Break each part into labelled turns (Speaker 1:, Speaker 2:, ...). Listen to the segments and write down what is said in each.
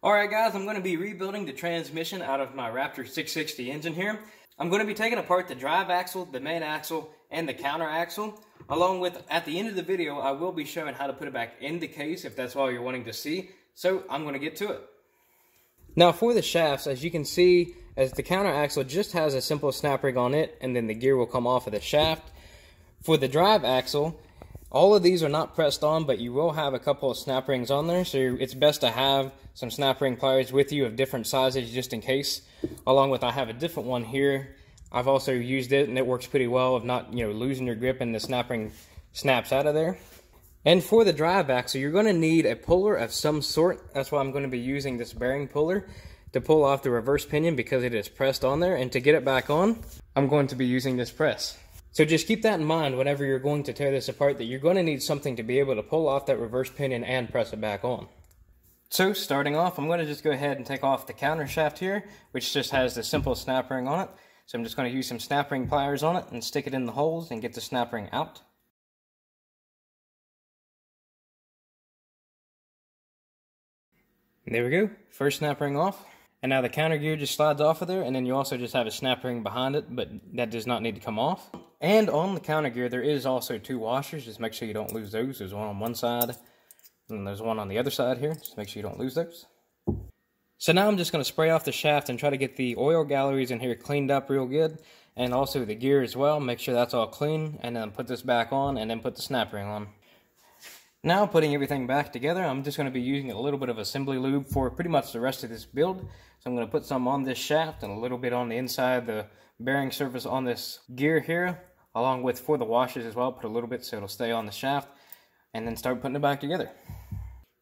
Speaker 1: Alright guys, I'm going to be rebuilding the transmission out of my Raptor 660 engine here. I'm going to be taking apart the drive axle, the main axle, and the counter axle. Along with, at the end of the video, I will be showing how to put it back in the case if that's all you're wanting to see. So I'm going to get to it. Now for the shafts, as you can see, as the counter axle just has a simple snap ring on it, and then the gear will come off of the shaft. For the drive axle, all of these are not pressed on, but you will have a couple of snap rings on there, so it's best to have some snap ring pliers with you of different sizes just in case. Along with I have a different one here. I've also used it and it works pretty well of not, you know, losing your grip and the snap ring snaps out of there. And for the drive axle, you're going to need a puller of some sort. That's why I'm going to be using this bearing puller to pull off the reverse pinion because it is pressed on there. And to get it back on, I'm going to be using this press. So just keep that in mind whenever you're going to tear this apart that you're going to need something to be able to pull off that reverse pinion and press it back on. So starting off, I'm going to just go ahead and take off the counter shaft here, which just has the simple snap ring on it. So I'm just going to use some snap ring pliers on it and stick it in the holes and get the snap ring out. There we go, first snap ring off. And now the counter gear just slides off of there, and then you also just have a snap ring behind it, but that does not need to come off. And on the counter gear, there is also two washers. Just make sure you don't lose those. There's one on one side, and there's one on the other side here. Just make sure you don't lose those. So now I'm just going to spray off the shaft and try to get the oil galleries in here cleaned up real good. And also the gear as well. Make sure that's all clean. And then put this back on and then put the snap ring on. Now putting everything back together, I'm just going to be using a little bit of assembly lube for pretty much the rest of this build. So I'm going to put some on this shaft and a little bit on the inside, the bearing surface on this gear here, along with for the washers as well, put a little bit so it'll stay on the shaft, and then start putting it back together.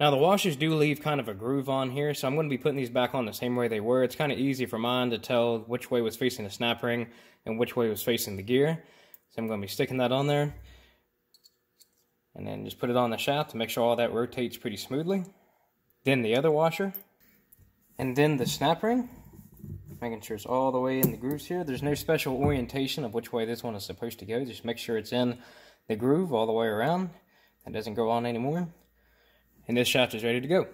Speaker 1: Now the washers do leave kind of a groove on here, so I'm going to be putting these back on the same way they were. It's kind of easy for mine to tell which way was facing the snap ring and which way was facing the gear. So I'm going to be sticking that on there and then just put it on the shaft to make sure all that rotates pretty smoothly. Then the other washer, and then the snap ring, making sure it's all the way in the grooves here. There's no special orientation of which way this one is supposed to go. Just make sure it's in the groove all the way around. That doesn't go on anymore. And this shaft is ready to go.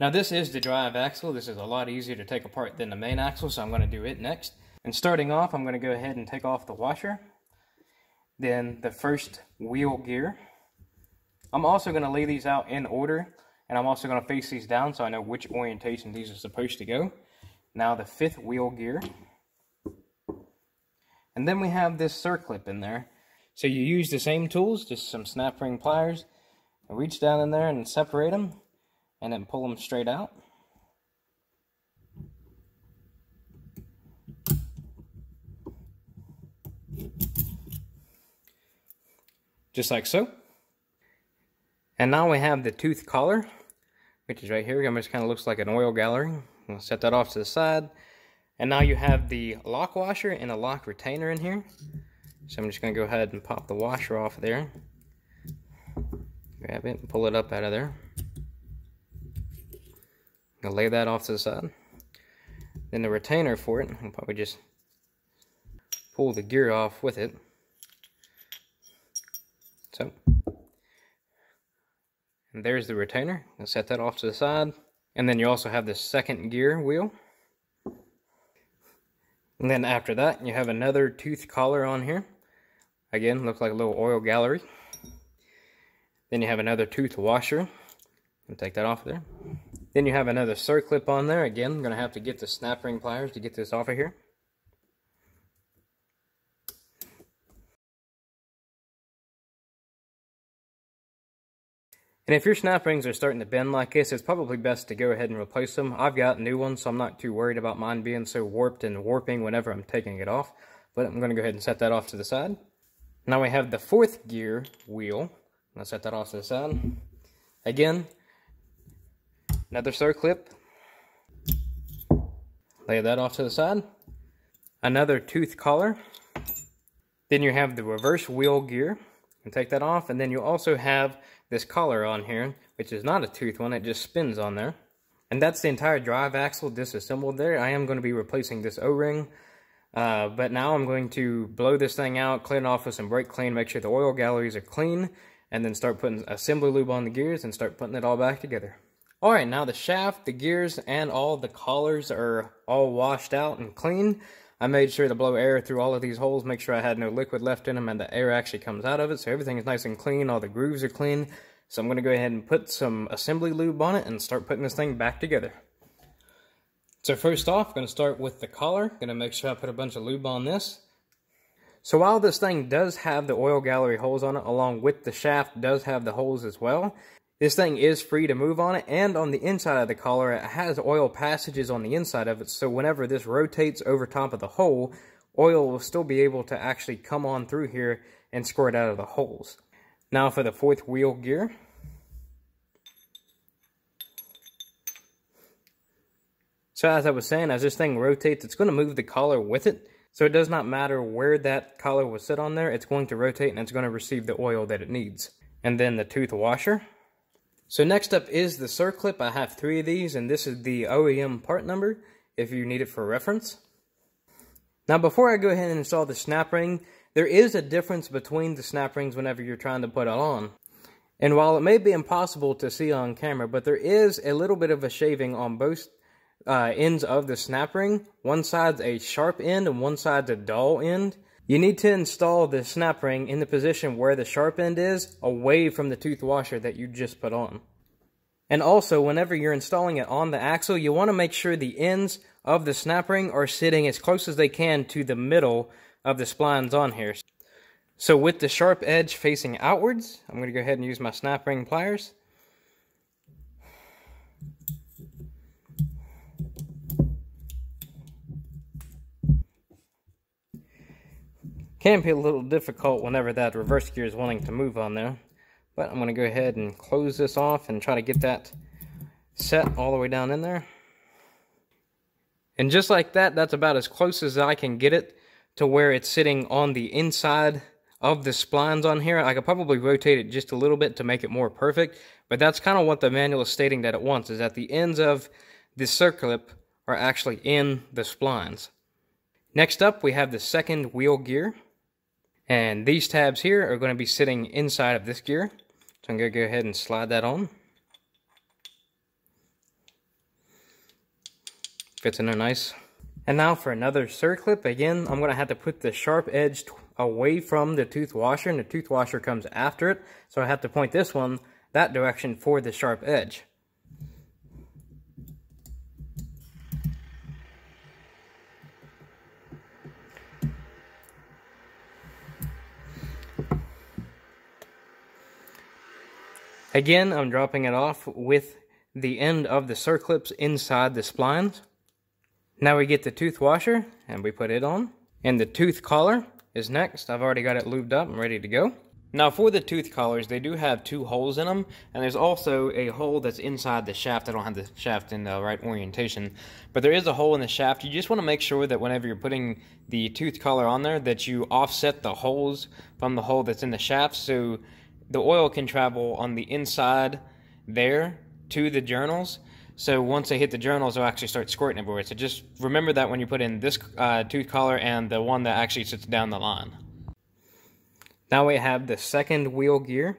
Speaker 1: Now this is the drive axle. This is a lot easier to take apart than the main axle, so I'm going to do it next. And starting off, I'm going to go ahead and take off the washer then the first wheel gear. I'm also going to lay these out in order, and I'm also going to face these down so I know which orientation these are supposed to go. Now the fifth wheel gear. And then we have this circlip in there. So you use the same tools, just some snap ring pliers, reach down in there and separate them, and then pull them straight out. Just like so. And now we have the tooth collar, which is right here. It just kind of looks like an oil gallery. I'll set that off to the side. And now you have the lock washer and a lock retainer in here. So I'm just going to go ahead and pop the washer off there. Grab it and pull it up out of there. I'll lay that off to the side. Then the retainer for it, I'll probably just pull the gear off with it. So, and there's the retainer. I'll set that off to the side. And then you also have the second gear wheel. And then after that, you have another tooth collar on here. Again, looks like a little oil gallery. Then you have another tooth washer. And take that off there. Then you have another circlip on there. Again, I'm going to have to get the snap ring pliers to get this off of here. And if your snap rings are starting to bend like this, it's probably best to go ahead and replace them. I've got new ones, so I'm not too worried about mine being so warped and warping whenever I'm taking it off. But I'm going to go ahead and set that off to the side. Now we have the fourth gear wheel. I'll set that off to the side. Again, another circlip. Lay that off to the side. Another tooth collar. Then you have the reverse wheel gear. And take that off. And then you also have this collar on here, which is not a tooth one, it just spins on there. And that's the entire drive axle disassembled there. I am going to be replacing this O-ring. Uh, but now I'm going to blow this thing out, clean it off with some brake clean, make sure the oil galleries are clean. and then start putting assembly lube on the gears and start putting it all back together. Alright, now the shaft, the gears, and all the collars are all washed out and clean. I made sure to blow air through all of these holes, make sure I had no liquid left in them, and the air actually comes out of it, so everything is nice and clean, all the grooves are clean. So I'm going to go ahead and put some assembly lube on it and start putting this thing back together. So first off, I'm going to start with the collar. Going to make sure I put a bunch of lube on this. So while this thing does have the oil gallery holes on it, along with the shaft does have the holes as well, this thing is free to move on it, and on the inside of the collar, it has oil passages on the inside of it, so whenever this rotates over top of the hole, oil will still be able to actually come on through here and squirt out of the holes. Now for the fourth wheel gear. So as I was saying, as this thing rotates, it's going to move the collar with it. So it does not matter where that collar will sit on there, it's going to rotate and it's going to receive the oil that it needs. And then the tooth washer. So next up is the circlip. I have three of these, and this is the OEM part number, if you need it for reference. Now before I go ahead and install the snap ring, there is a difference between the snap rings whenever you're trying to put it on. And while it may be impossible to see on camera, but there is a little bit of a shaving on both uh, ends of the snap ring. One side's a sharp end and one side's a dull end. You need to install the snap ring in the position where the sharp end is, away from the tooth washer that you just put on. And also, whenever you're installing it on the axle, you want to make sure the ends of the snap ring are sitting as close as they can to the middle of the splines on here. So with the sharp edge facing outwards, I'm going to go ahead and use my snap ring pliers. Can be a little difficult whenever that reverse gear is wanting to move on there. But I'm going to go ahead and close this off and try to get that set all the way down in there. And just like that, that's about as close as I can get it to where it's sitting on the inside of the splines on here. I could probably rotate it just a little bit to make it more perfect, but that's kind of what the manual is stating that it wants, is that the ends of the circlip are actually in the splines. Next up, we have the second wheel gear. And these tabs here are going to be sitting inside of this gear. So I'm going to go ahead and slide that on. Fits in there nice. And now for another circlip, again, I'm going to have to put the sharp edge away from the tooth washer, and the tooth washer comes after it. So I have to point this one that direction for the sharp edge. Again, I'm dropping it off with the end of the circlips inside the splines. Now we get the tooth washer and we put it on. And the tooth collar is next. I've already got it lubed up and ready to go. Now for the tooth collars, they do have two holes in them, and there's also a hole that's inside the shaft. I don't have the shaft in the right orientation, but there is a hole in the shaft. You just want to make sure that whenever you're putting the tooth collar on there, that you offset the holes from the hole that's in the shaft, so the oil can travel on the inside there to the journals. So once they hit the journals, they'll actually start squirting everywhere. So just remember that when you put in this uh, tooth collar and the one that actually sits down the line. Now we have the second wheel gear.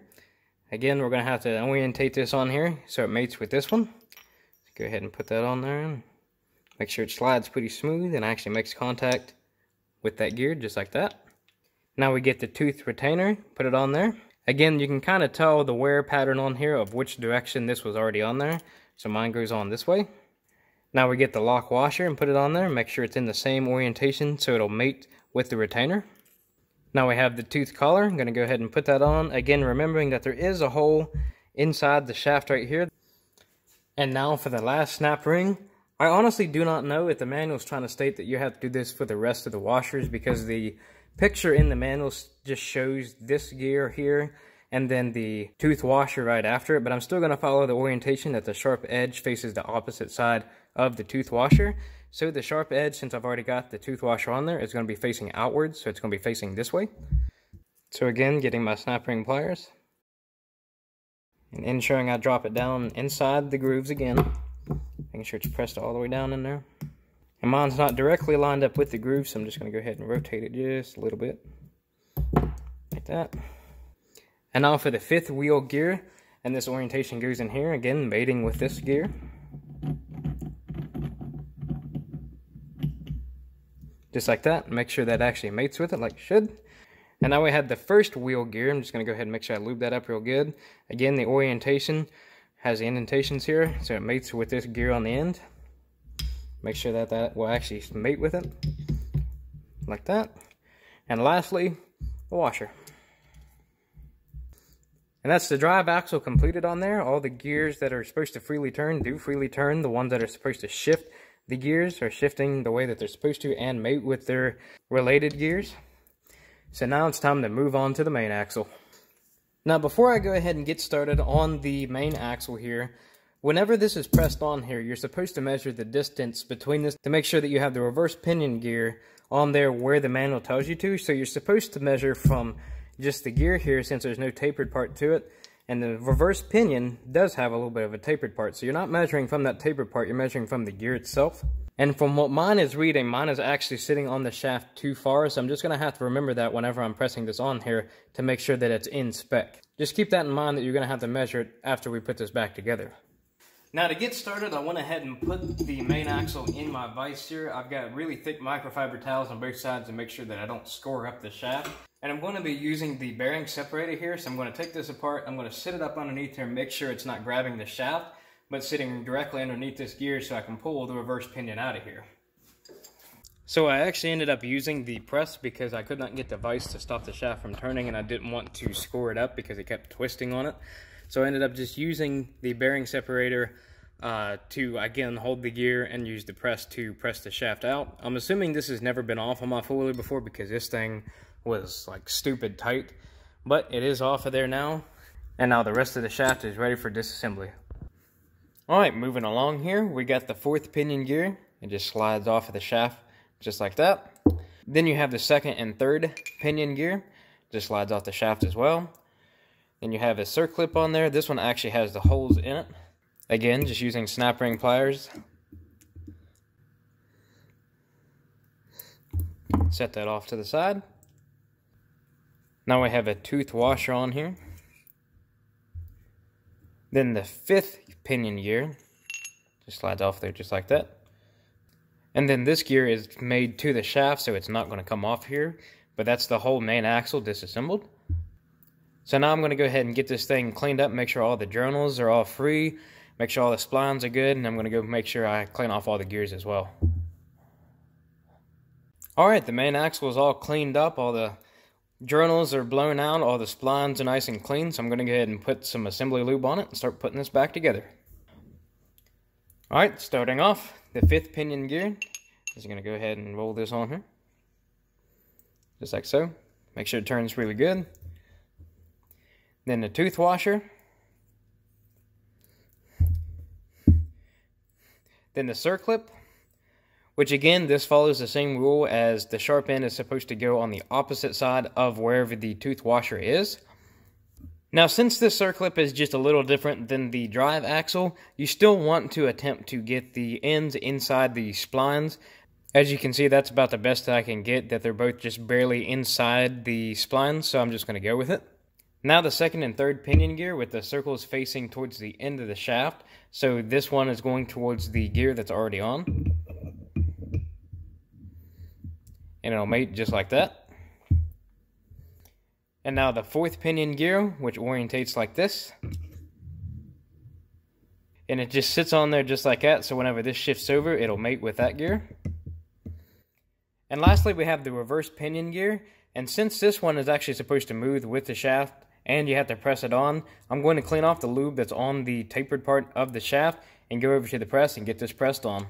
Speaker 1: Again, we're going to have to orientate this on here so it mates with this one. So go ahead and put that on there make sure it slides pretty smooth and actually makes contact with that gear just like that. Now we get the tooth retainer, put it on there. Again, you can kind of tell the wear pattern on here of which direction this was already on there. So mine goes on this way. Now we get the lock washer and put it on there. Make sure it's in the same orientation so it'll mate with the retainer. Now we have the tooth collar. I'm going to go ahead and put that on. Again, remembering that there is a hole inside the shaft right here. And now for the last snap ring. I honestly do not know if the manual is trying to state that you have to do this for the rest of the washers because the picture in the manual just shows this gear here and then the tooth washer right after it, but I'm still going to follow the orientation that the sharp edge faces the opposite side of the tooth washer. So the sharp edge, since I've already got the tooth washer on there, is going to be facing outwards, so it's going to be facing this way. So again, getting my snap ring pliers. And ensuring I drop it down inside the grooves again. Making sure it's pressed all the way down in there. And mine's not directly lined up with the groove, so I'm just going to go ahead and rotate it just a little bit. Like that. And now for the fifth wheel gear, and this orientation goes in here, again, mating with this gear. Just like that, make sure that actually mates with it like it should. And now we have the first wheel gear. I'm just going to go ahead and make sure I lube that up real good. Again, the orientation has the indentations here, so it mates with this gear on the end. Make sure that that will actually mate with it, like that. And lastly, the washer. And that's the drive axle completed on there. All the gears that are supposed to freely turn do freely turn. The ones that are supposed to shift the gears are shifting the way that they're supposed to and mate with their related gears. So now it's time to move on to the main axle. Now before I go ahead and get started on the main axle here, whenever this is pressed on here, you're supposed to measure the distance between this to make sure that you have the reverse pinion gear on there where the manual tells you to. So you're supposed to measure from just the gear here since there's no tapered part to it. And the reverse pinion does have a little bit of a tapered part. So you're not measuring from that tapered part, you're measuring from the gear itself. And from what mine is reading, mine is actually sitting on the shaft too far, so I'm just going to have to remember that whenever I'm pressing this on here to make sure that it's in spec. Just keep that in mind that you're going to have to measure it after we put this back together. Now to get started, I went ahead and put the main axle in my vise here. I've got really thick microfiber towels on both sides to make sure that I don't score up the shaft. And I'm going to be using the bearing separator here, so I'm going to take this apart, I'm going to sit it up underneath here make sure it's not grabbing the shaft but sitting directly underneath this gear so I can pull the reverse pinion out of here. So I actually ended up using the press because I could not get the vise to stop the shaft from turning and I didn't want to score it up because it kept twisting on it. So I ended up just using the bearing separator uh, to again hold the gear and use the press to press the shaft out. I'm assuming this has never been off on my four-wheeler before because this thing was like stupid tight. But it is off of there now. And now the rest of the shaft is ready for disassembly. Alright, moving along here, we got the fourth pinion gear. It just slides off of the shaft, just like that. Then you have the second and third pinion gear. Just slides off the shaft as well. Then you have a circlip on there. This one actually has the holes in it. Again, just using snap ring pliers. Set that off to the side. Now we have a tooth washer on here. Then the fifth pinion gear just slides off there just like that. And then this gear is made to the shaft, so it's not going to come off here. But that's the whole main axle disassembled. So now I'm going to go ahead and get this thing cleaned up, make sure all the journals are all free, make sure all the splines are good, and I'm going to go make sure I clean off all the gears as well. Alright, the main axle is all cleaned up, all the journals are blown out, all the splines are nice and clean, so I'm going to go ahead and put some assembly lube on it and start putting this back together. Alright, starting off, the fifth pinion gear. Just going to go ahead and roll this on here. Just like so. Make sure it turns really good. Then the tooth washer. Then the circlip. Which again, this follows the same rule as the sharp end is supposed to go on the opposite side of wherever the tooth washer is. Now, since this circlip is just a little different than the drive axle, you still want to attempt to get the ends inside the splines. As you can see, that's about the best that I can get, that they're both just barely inside the splines, so I'm just going to go with it. Now the second and third pinion gear with the circles facing towards the end of the shaft. So this one is going towards the gear that's already on and it'll mate just like that. And now the fourth pinion gear, which orientates like this. And it just sits on there just like that, so whenever this shifts over, it'll mate with that gear. And lastly, we have the reverse pinion gear. And since this one is actually supposed to move with the shaft, and you have to press it on, I'm going to clean off the lube that's on the tapered part of the shaft, and go over to the press and get this pressed on.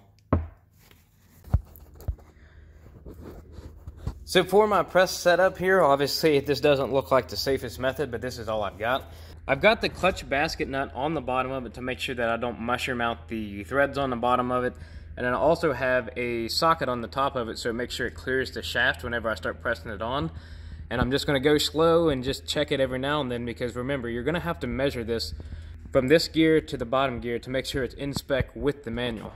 Speaker 1: So for my press setup here, obviously this doesn't look like the safest method, but this is all I've got. I've got the clutch basket nut on the bottom of it to make sure that I don't mushroom out the threads on the bottom of it. And then I also have a socket on the top of it so it makes sure it clears the shaft whenever I start pressing it on. And I'm just gonna go slow and just check it every now and then because remember, you're gonna have to measure this from this gear to the bottom gear to make sure it's in spec with the manual.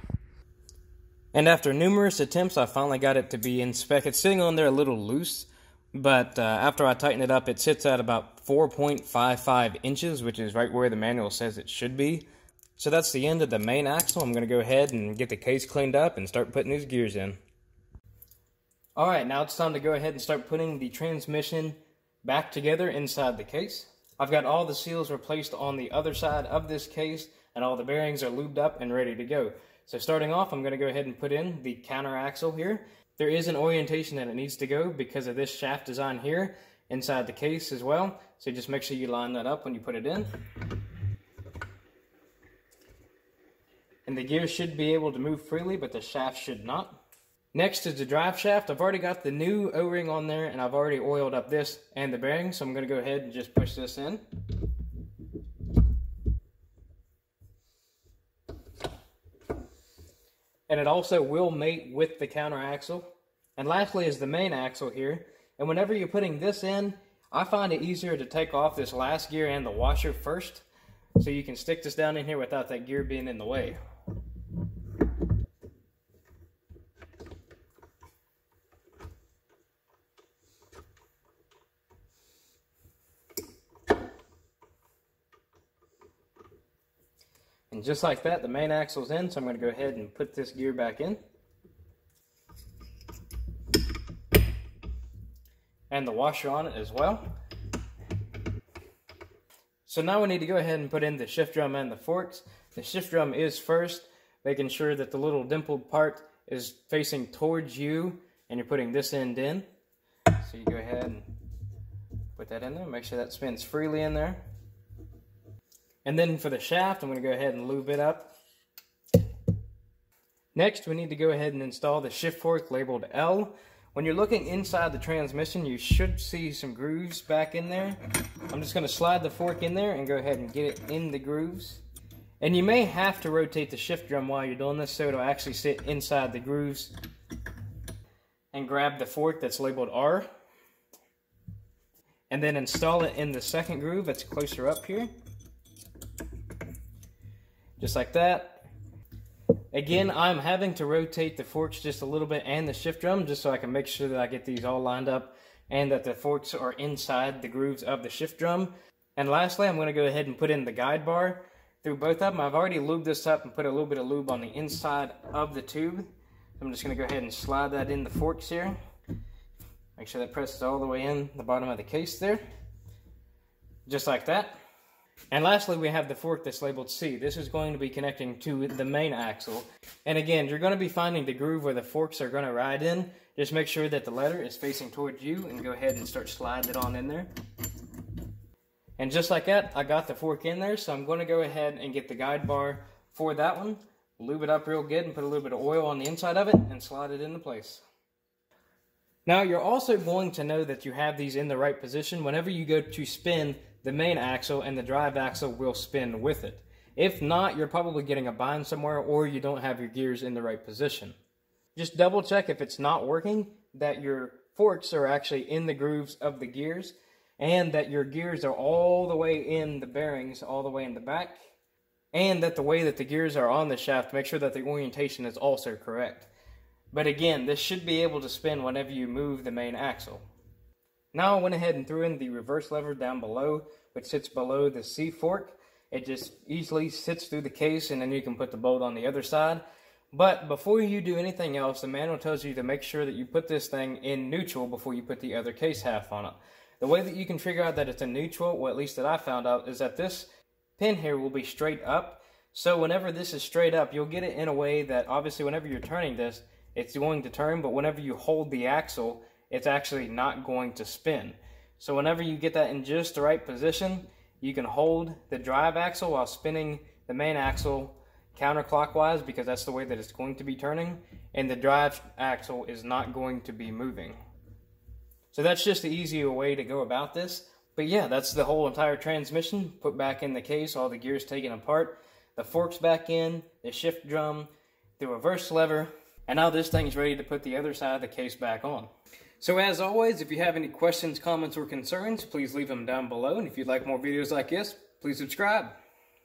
Speaker 1: And after numerous attempts, I finally got it to be in spec. It's sitting on there a little loose, But uh, after I tighten it up, it sits at about 4.55 inches, which is right where the manual says it should be. So that's the end of the main axle. I'm going to go ahead and get the case cleaned up and start putting these gears in. Alright, now it's time to go ahead and start putting the transmission back together inside the case. I've got all the seals replaced on the other side of this case and all the bearings are lubed up and ready to go. So starting off, I'm going to go ahead and put in the counter axle here. There is an orientation that it needs to go because of this shaft design here inside the case as well. So just make sure you line that up when you put it in. And the gear should be able to move freely, but the shaft should not. Next is the drive shaft. I've already got the new O-ring on there and I've already oiled up this and the bearing. So I'm going to go ahead and just push this in. And it also will mate with the counter axle. And lastly is the main axle here. And whenever you're putting this in, I find it easier to take off this last gear and the washer first. So you can stick this down in here without that gear being in the way. Just like that, the main axle's in, so I'm going to go ahead and put this gear back in. And the washer on it as well. So now we need to go ahead and put in the shift drum and the forks. The shift drum is first, making sure that the little dimpled part is facing towards you and you're putting this end in. So you go ahead and put that in there, make sure that spins freely in there. And then for the shaft, I'm going to go ahead and lube it up. Next, we need to go ahead and install the shift fork labeled L. When you're looking inside the transmission, you should see some grooves back in there. I'm just going to slide the fork in there and go ahead and get it in the grooves. And you may have to rotate the shift drum while you're doing this so it'll actually sit inside the grooves. And grab the fork that's labeled R. And then install it in the second groove that's closer up here just like that. Again, I'm having to rotate the forks just a little bit and the shift drum just so I can make sure that I get these all lined up and that the forks are inside the grooves of the shift drum. And lastly, I'm going to go ahead and put in the guide bar through both of them. I've already lubed this up and put a little bit of lube on the inside of the tube. I'm just going to go ahead and slide that in the forks here. Make sure that presses all the way in the bottom of the case there. Just like that. And lastly, we have the fork that's labeled C. This is going to be connecting to the main axle. And again, you're going to be finding the groove where the forks are going to ride in. Just make sure that the letter is facing towards you and go ahead and start sliding it on in there. And just like that, I got the fork in there, so I'm going to go ahead and get the guide bar for that one, lube it up real good and put a little bit of oil on the inside of it and slide it into place. Now you're also going to know that you have these in the right position whenever you go to spin the main axle and the drive axle will spin with it. If not, you're probably getting a bind somewhere or you don't have your gears in the right position. Just double check if it's not working that your forks are actually in the grooves of the gears and that your gears are all the way in the bearings, all the way in the back, and that the way that the gears are on the shaft, make sure that the orientation is also correct. But again, this should be able to spin whenever you move the main axle. Now I went ahead and threw in the reverse lever down below, which sits below the C fork. It just easily sits through the case and then you can put the bolt on the other side. But before you do anything else, the manual tells you to make sure that you put this thing in neutral before you put the other case half on it. The way that you can figure out that it's in neutral, or at least that I found out, is that this pin here will be straight up. So whenever this is straight up, you'll get it in a way that obviously whenever you're turning this, it's going to turn, but whenever you hold the axle, it's actually not going to spin. So whenever you get that in just the right position, you can hold the drive axle while spinning the main axle counterclockwise because that's the way that it's going to be turning and the drive axle is not going to be moving. So that's just the easier way to go about this. But yeah, that's the whole entire transmission put back in the case, all the gears taken apart, the forks back in, the shift drum, the reverse lever, and now this thing's ready to put the other side of the case back on. So as always, if you have any questions, comments, or concerns, please leave them down below. And if you'd like more videos like this, please subscribe.